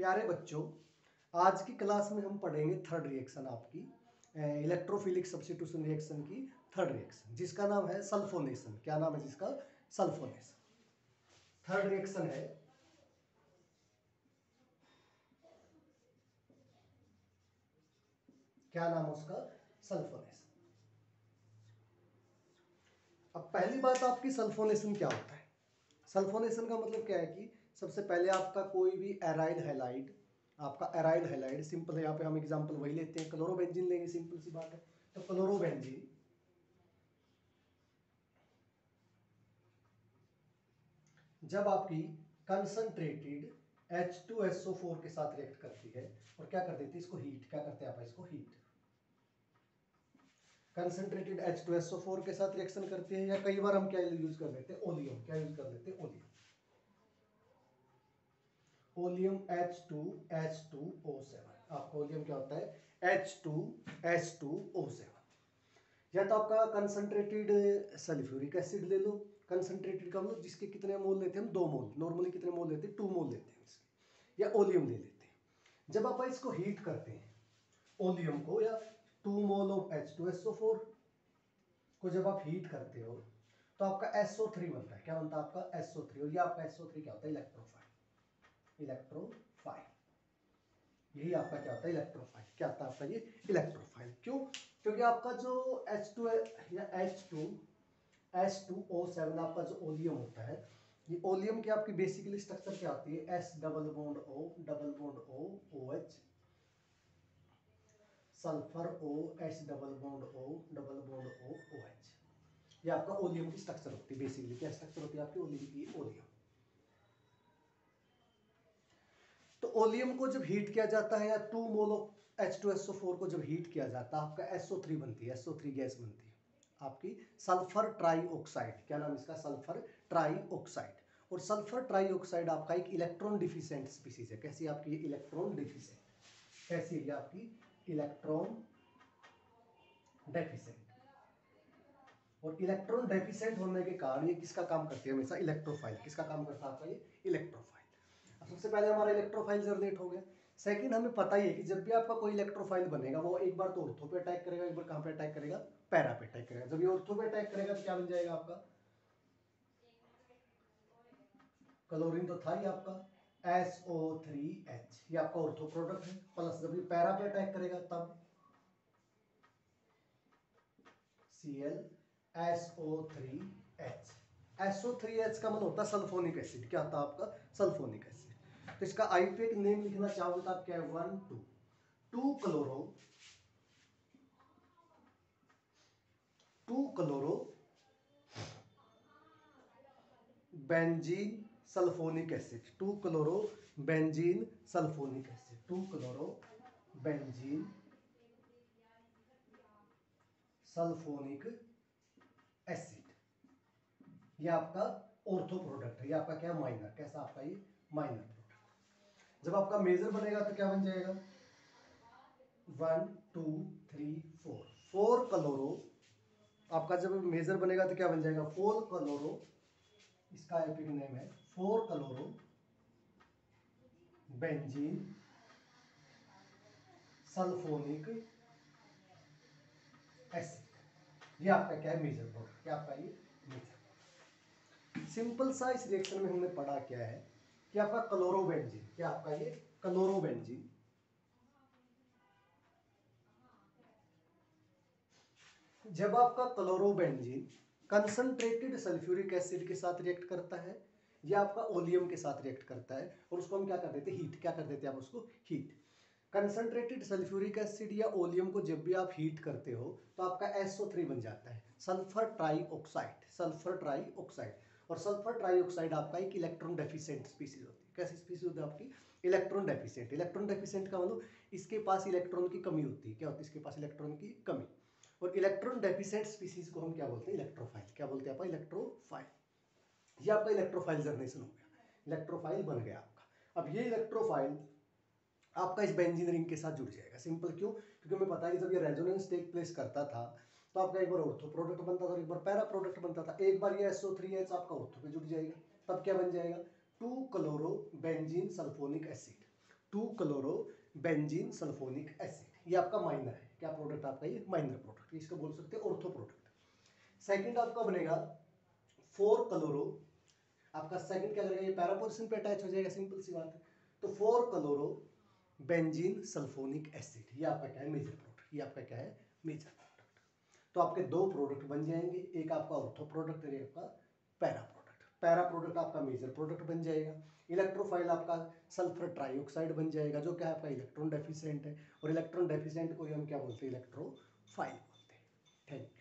प्यारे बच्चों, आज की क्लास में हम पढ़ेंगे थर्ड रिएक्शन आपकी इलेक्ट्रोफिलिक सब्सिट्यूशन रिएक्शन की थर्ड रिएक्शन जिसका नाम है सल्फोनेशन क्या नाम है जिसका? सल्फोनेशन थर्ड रिएक्शन है। क्या नाम है उसका? सल्फोनेशन अब पहली बात आपकी सल्फोनेशन क्या होता है? सल्फोनेशन का मतलब क्या है कि सबसे पहले आपका कोई भी एराइड हेलाइड आपका एराइड हेलाइड सिंपल है, यहाँ पे हम एग्जांपल वही लेते हैं क्लोरोबेंजीन लेंगे सिंपल सी बात है। तो क्लोरोबेंजीन जब आपकी कंसंट्रेटेड H2SO4 के साथ रिएक्ट करती है, और क्या कर देती है, इसको हीट क्या करते हैं आप इसको हीट कंसंट्रेटेड H2SO4 के साथ रिएक्शन करती है, या कई बार हम क्या यूज़ कर लेते हैं, ओलियम, क्या यूज़ कर लेते हैं, ओलियम। ओलियम H2H2O7 आपका ओलियम क्या होता है? H2H2O7 या तो आपका कंसंट्रेटेड सल्फ्यूरिक एसिड ले लो। कंसंट्रेटेड का मतलब जिसके कितने मोल लेते हैं हम? दो मोल। नॉर्मली कितने मोल लेते हैं? टू मोल लेते हैं इसके। या ओलियम ले लेते हैं। जब आप इसको हीट करते हैं, ओलियम को, या टू मोल ऑफ़ H2SO4 को जब आप हीट करते हो तो आपका SO3 बनता है। क्या बनता है आपका? SO3 और ये आपका SO3 क्या होता है? इलेक्ट्रोफाइल इलेक्ट्रोफाइल यही आपका क्या होता है? इलेक्ट्रोफाइल क्या होता है आपका ये? इलेक्ट्रोफाइल क्यों? क्योंकि आपका जो H2 या H2 H2O7 आपका जो ओलियम होता है, ये ओलियम की आपकी बेसिकली स्ट्रक्चर क्या होती है? S double bond O double bond O OH sulphur O H double bond O double bond O OH ये आपका ओलियम की स्ट्रक्चर होती है बेसिकली क्या स्ट्रक्चर होती है आपकी? ओलियम की ओलियम तो ओलियम को जब हीट किया जाता है या two mole H two S O four को जब हीट किया जाता है, आपका एसओ थ्री बनती है एसओ थ्री गैस बनती है। आपकी सल्फ़र ट्राई ऑक्साइड क्या नाम इसका? सल्फ़र ट्राई ऑक्साइड और सल्फ़र ट्राई ऑक्साइड आपका एक इलेक्ट्रॉन डिफिशियंट स्पीसीज है। कैसी आपकी इलेक्ट्रॉन डिफिशियंट कैसी है आपकी? Electron deficient. और इलेक्ट्रॉन डेफिशिएंट होने के कारण ये किसका काम करती है? हमेशा इलेक्ट्रोफाइल। किसका काम करता है आपका ये? इलेक्ट्रोफाइल। सबसे पहले हमारा इलेक्ट्रोफाइल जनरेट हो गया। सेकंड हमें पता ही है कि जब भी आपका कोई इलेक्ट्रोफाइल बनेगा, वो एक बार तो ऑर्थो पे अटैक करेगा, एक बार कहाँ पे अटैक करेगा? पैरा पे अटैक करेगा। जब ये ऑर्थो पे अटैक करेगा तो क्या बन जाएगा आपका? क्लोरीन तो था ही आपका। SO3H ये आपका ऑर्थो प्रोडक्ट है। प्लस जब ये पैरा पे अटैक करेगा, तब Cl SO3H SO3H का मतलब होता है सल्फोनिक एसिड क्या होता है आपका? सल्फोनिक एसिड तो इसका आईपीएक नेम लिखना चाहो तो आप क्या है one two two chloro two chloro benzene sulphonic acid two chloro benzene sulphonic acid two chloro benzene sulphonic acid ये आपका ऑर्थो प्रोडक्ट है। ये आपका क्या माइनर कैसा आपका ये माइनर जब आपका मेजर बनेगा तो क्या बन जाएगा? One two three four four chloro आपका जब मेजर बनेगा तो क्या बन जाएगा? फोर कलोरो, इसका एपिक नेम है four chloro benzene sulphonic acid ये आपका क्या है? मेजर क्या आपका ये मेजर सिंपल सा इस रिएक्शन में हमने पढ़ा क्या है? कि आपका क्लोरोबेंजीन? क्या आपका ये क्लोरोबेंजीन? जब आपका क्लोरोबेंजीन कंसंट्रेटेड सल्फ्यूरिक एसिड के साथ रिएक्ट करता है, या आपका ओलियम के साथ रिएक्ट करता है, और उसको हम क्या कर देते हीट क्या कर देते हैं आप उसको? हीट कंसंट्रेटेड सल्फ्यूरिक एसिड या ओलियम को जब भी आप हीट करते हो तो आपका SO3 बन जाता है। Sulphur trioxide sulphur trioxide और सल्फ़र ट्राईऑक्साइड आपका एक इलेक्ट्रॉन डेफिशिएंट स्पीसीज होती है। कैसी स्पीसीज होती है आपकी? इलेक्ट्रॉन डेफिशिएंट इलेक्ट्रॉन डेफिशिएंट का मतलब इसके पास इलेक्ट्रॉन की कमी होती है। क्या होती है? इसके पास इलेक्ट्रॉन की कमी। और इलेक्ट्रॉन डेफिशिएंट स्पीसीज को हम क्या बोलते हैं? इलेक्ट्रोफाइल क्या बोलते हैं आप? इलेक्ट्रोफाइल ये आपका इलेक्ट्रोफाइल जर्नेशन हो गया। इलेक्ट्रोफाइल बन गया आपका। अब ये इलेक्ट्रोफाइल आपका इस बेंजीन रिंग के साथ जुड़ जाएगा। सिंपल क्यों? क्योंकि हमें पता है कि जब ये रेजोनेंस टेक प्लेस करता था तो आपका एक बार ऑर्थो प्रोडक्ट बनता था एक बार पैरा प्रोडक्ट बनता था। एक बार ये एसओ थ्री एच आपका ऑर्थो पे जुड़ जाएगा। तब क्या बन जाएगा? Two chloro benzene sulphonic acid two chloro benzene sulphonic acid ये आपका माइनर है। क्या प्रोडक्ट आपका? ये माइनर प्रोडक्ट इसको बोल सकते हैं ऑर्थो प्रोडक्ट सेकंड आपका बनेगा फोर क्लोरो आपका सेकंड क्या करेगा? ये पैरा पोजिशन पे अटैच हो जाएगा। सिंपल सी बात है। तो four chloro benzene sulphonic acid ये आपका क्या है? मेजर प्रोडक्ट ये आपका क्या है? मेजर प्रोडक्ट तो आपके दो प्रोडक्ट बन जाएँगे। एक आपका ऑर्थो प्रोडक्ट और एक आपका पैरा प्रोडक्ट पैरा प्रोडक्ट आपका मेजर प्रोडक्ट बन जाएगा। इलेक्ट्रोफाइल आपका सल्फ़र ट्राइऑक्साइड बन जाएगा, जो क्या है आपका इलेक्ट्रॉन डेफिशिएंट है। और इलेक्ट्रॉन डेफिशिएंट को ही हम क्या बोलते हैं? इलेक्ट्रोफाइल बोलते हैं। Thank you